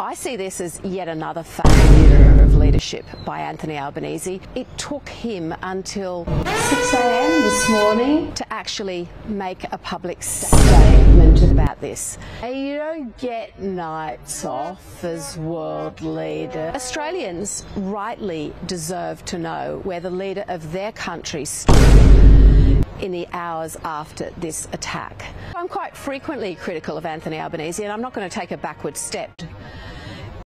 I see this as yet another failure of leadership by Anthony Albanese. It took him until 6 a.m. this morning to actually make a public statement about this. You don't get nights off as world leader. Australians rightly deserve to know where the leader of their country stood in the hours after this attack. I'm quite frequently critical of Anthony Albanese, and I'm not going to take a backward step